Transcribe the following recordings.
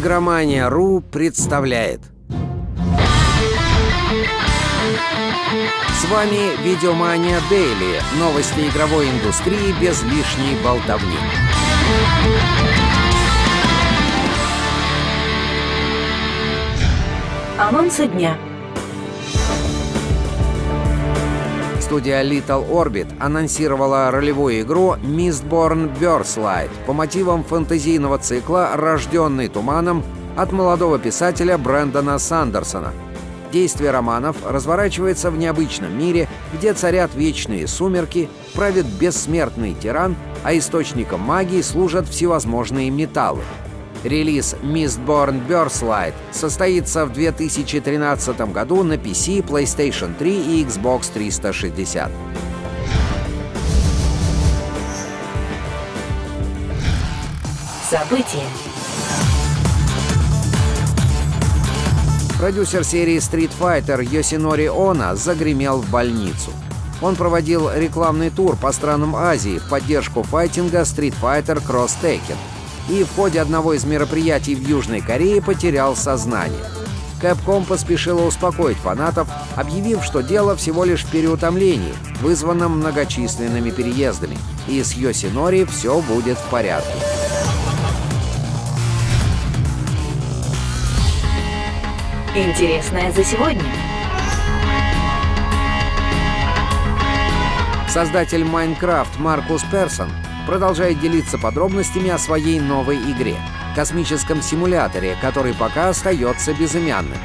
Игромания.ру представляет С вами Видеомания Дейли. Новости игровой индустрии без лишней болтовни. Анонсы дня. Студия Little Orbit анонсировала ролевую игру Mistborn Birthlight по мотивам фэнтезийного цикла «Рожденный туманом» от молодого писателя Брэндона Сандерсона. Действие романов разворачивается в необычном мире, где царят вечные сумерки, правит бессмертный тиран, а источником магии служат всевозможные металлы. Релиз Mistborn Birthlight состоится в 2013 году на PC, PlayStation 3 и Xbox 360. События. Продюсер серии Street Fighter Йосинори Она загремел в больницу. Он проводил рекламный тур по странам Азии в поддержку файтинга Street Fighter Cross Tekken и в ходе одного из мероприятий в Южной Корее потерял сознание. Capcom поспешила успокоить фанатов, объявив, что дело всего лишь в переутомлении, вызванном многочисленными переездами, и с Йосинори все будет в порядке. Интересное за сегодня. Создатель Minecraft Маркус Персон продолжает делиться подробностями о своей новой игре — космическом симуляторе, который пока остается безымянным.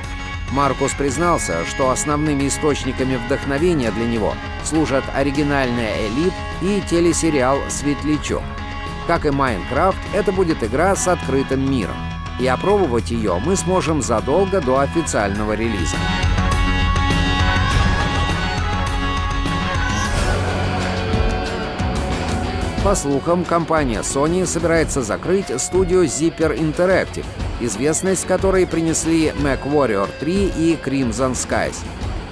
Маркус признался, что основными источниками вдохновения для него служат оригинальная «Элит» и телесериал «Светлячок». Как и Майнкрафт, это будет игра с открытым миром. И опробовать ее мы сможем задолго до официального релиза. По слухам, компания Sony собирается закрыть студию Zipper Interactive, известность которой принесли MacWarrior 3 и Crimson Skies.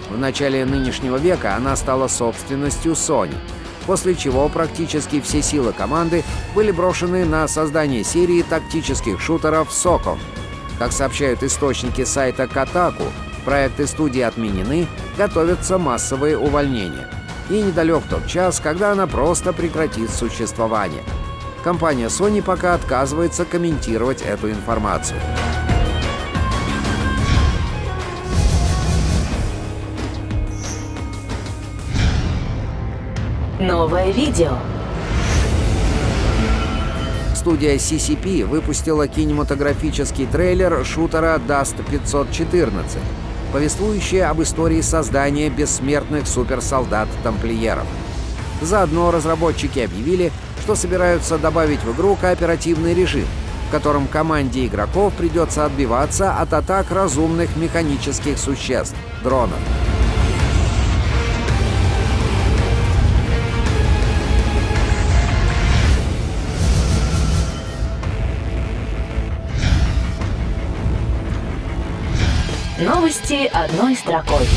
В начале нынешнего века она стала собственностью Sony, после чего практически все силы команды были брошены на создание серии тактических шутеров Socom. Как сообщают источники сайта Kotaku, проекты студии отменены, готовятся массовые увольнения – и недалек тот час, когда она просто прекратит существование. Компания Sony пока отказывается комментировать эту информацию. Новое видео. Студия CCP выпустила кинематографический трейлер шутера Dust 514, повествующее об истории создания бессмертных суперсолдат-тамплиеров. Заодно разработчики объявили, что собираются добавить в игру кооперативный режим, в котором команде игроков придется отбиваться от атак разумных механических существ — дронов. Новости одной строкой.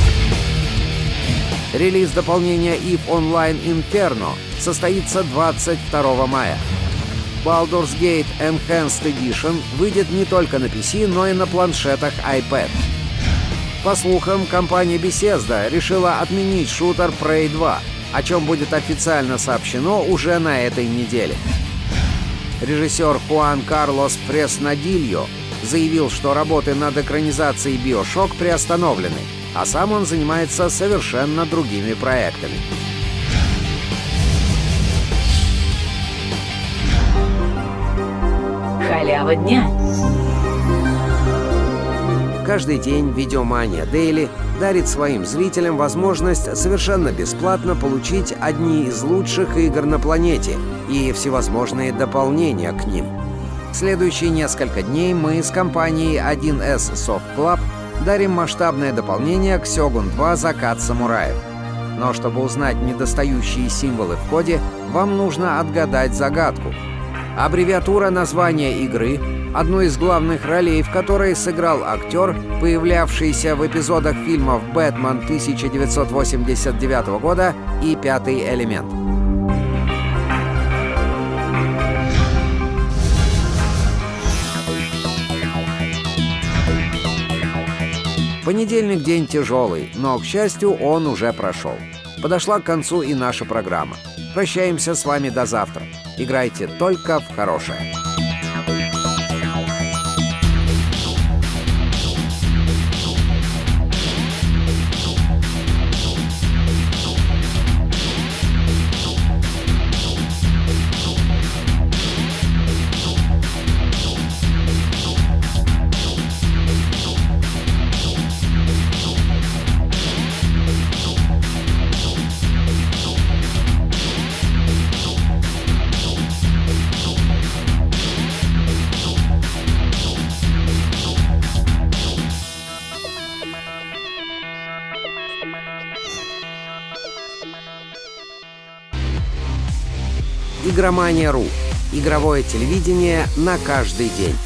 Релиз дополнения EVE Online Inferno состоится 22 мая. Baldur's Gate Enhanced Edition выйдет не только на PC, но и на планшетах iPad. По слухам, компания Bethesda решила отменить шутер Prey 2, о чем будет официально сообщено уже на этой неделе. Режиссер Хуан Карлос Фреснадильо заявил, что работы над экранизацией «Биошок» приостановлены, а сам он занимается совершенно другими проектами. Халява дня. Каждый день Видеомания Дейли дарит своим зрителям возможность совершенно бесплатно получить одни из лучших игр на планете и всевозможные дополнения к ним – Следующие несколько дней мы с компанией 1С Soft Club дарим масштабное дополнение к Сёгун 2 Закат самураев. Но чтобы узнать недостающие символы в коде, вам нужно отгадать загадку. Аббревиатура названия игры, одну из главных ролей в которой сыграл актер, появлявшийся в эпизодах фильмов «Бэтмен» 1989 года и «Пятый элемент». Понедельник день тяжелый, но, к счастью, он уже прошел. Подошла к концу и наша программа. Прощаемся с вами до завтра. Играйте только в хорошее. Игромания.ру. Игровое телевидение на каждый день.